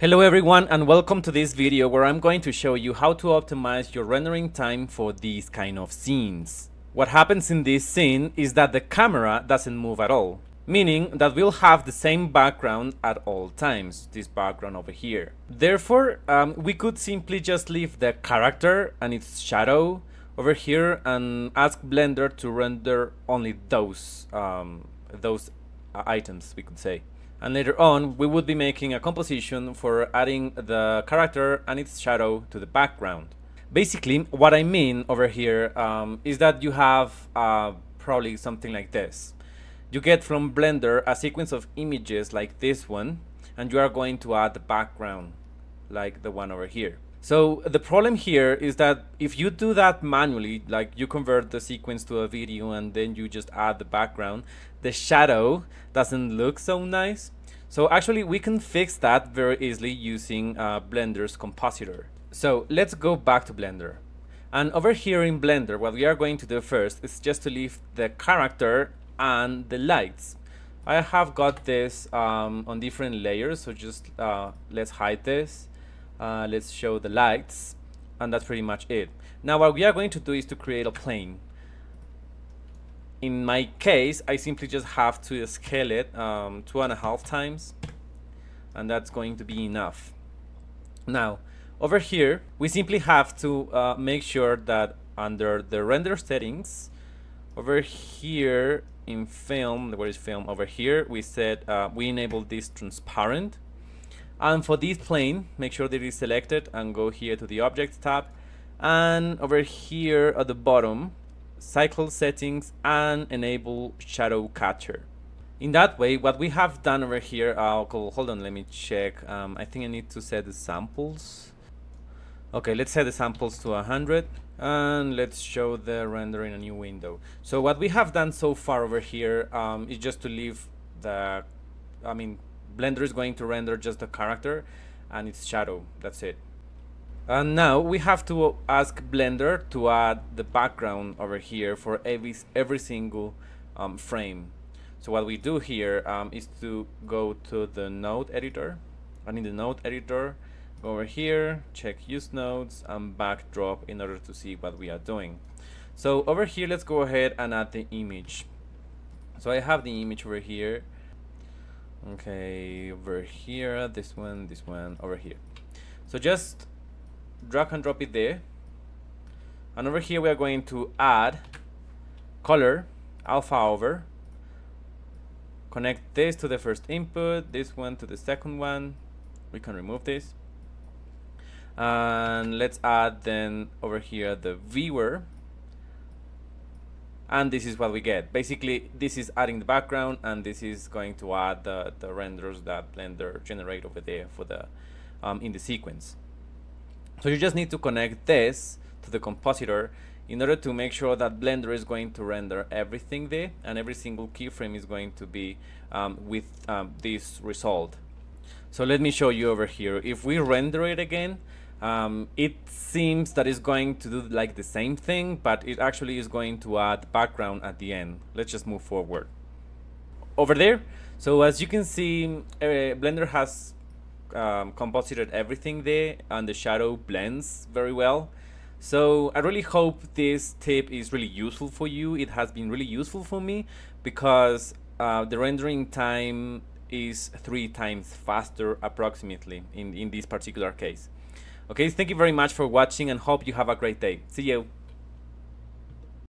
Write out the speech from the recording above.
Hello everyone and welcome to this video where I'm going to show you how to optimize your rendering time for these kind of scenes. What happens in this scene is that the camera doesn't move at all, meaning that we'll have the same background at all times, this background over here. Therefore, um, we could simply just leave the character and its shadow over here and ask Blender to render only those, um, those items, we could say. And later on, we would be making a composition for adding the character and its shadow to the background. Basically, what I mean over here um, is that you have uh, probably something like this. You get from Blender a sequence of images like this one, and you are going to add the background like the one over here. So the problem here is that if you do that manually, like you convert the sequence to a video and then you just add the background, the shadow doesn't look so nice. So actually we can fix that very easily using uh, Blender's compositor. So let's go back to Blender. And over here in Blender, what we are going to do first is just to leave the character and the lights. I have got this um, on different layers, so just uh, let's hide this. Uh, let's show the lights, and that's pretty much it. Now what we are going to do is to create a plane. In my case, I simply just have to scale it um, two and a half times, and that's going to be enough. Now, over here, we simply have to uh, make sure that under the render settings, over here in film, where is film? Over here, we said uh, we enable this transparent. And for this plane, make sure that it is selected and go here to the Objects tab. And over here at the bottom, Cycle Settings and enable Shadow Catcher. In that way, what we have done over here, uh, hold on, let me check. Um, I think I need to set the samples. Okay, let's set the samples to 100 and let's show the render in a new window. So what we have done so far over here um, is just to leave the, I mean, Blender is going to render just the character and its shadow, that's it. And now we have to ask Blender to add the background over here for every, every single um, frame. So what we do here um, is to go to the node editor and in the node editor Go over here, check use nodes and backdrop in order to see what we are doing. So over here, let's go ahead and add the image. So I have the image over here. Okay, over here, this one, this one, over here. So just drag and drop it there. And over here, we are going to add color, alpha over. Connect this to the first input, this one to the second one. We can remove this and let's add then over here the viewer and this is what we get. Basically this is adding the background and this is going to add the, the renders that blender generate over there for the um, in the sequence. So you just need to connect this to the compositor in order to make sure that blender is going to render everything there and every single keyframe is going to be um, with um, this result. So let me show you over here. If we render it again um, it seems that it's going to do like the same thing, but it actually is going to add background at the end. Let's just move forward. Over there, so as you can see, uh, Blender has um, composited everything there and the shadow blends very well. So I really hope this tip is really useful for you. It has been really useful for me because uh, the rendering time is three times faster approximately in, in this particular case. Okay, thank you very much for watching and hope you have a great day. See you.